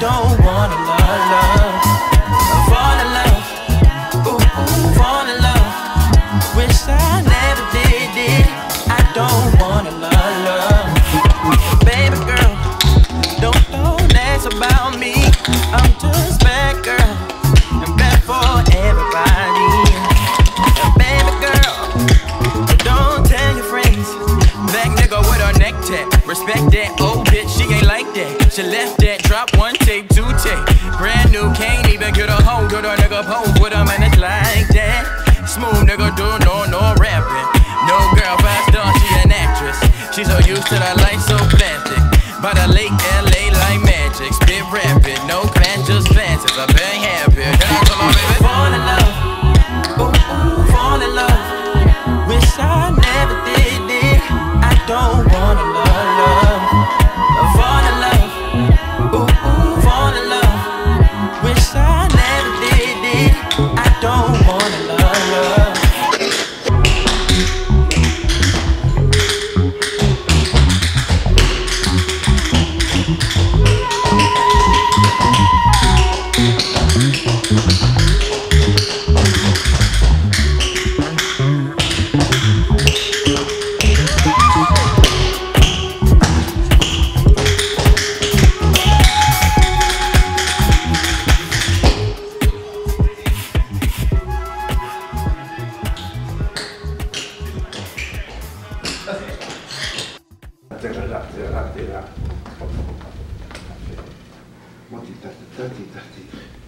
don't That old bitch, she ain't like that. She left that, drop one tape, two tape. Brand new, can't even get a home. Good a nigga pose with a man, it's like that. Smooth nigga do no, no rapping. No girl, five she an actress. She so used to the life so plastic. By the lake LA like magic. Spit rapid, no class, just glances. I'm very terra, la terra, la terra. Monti, tatti, tatti, tatti.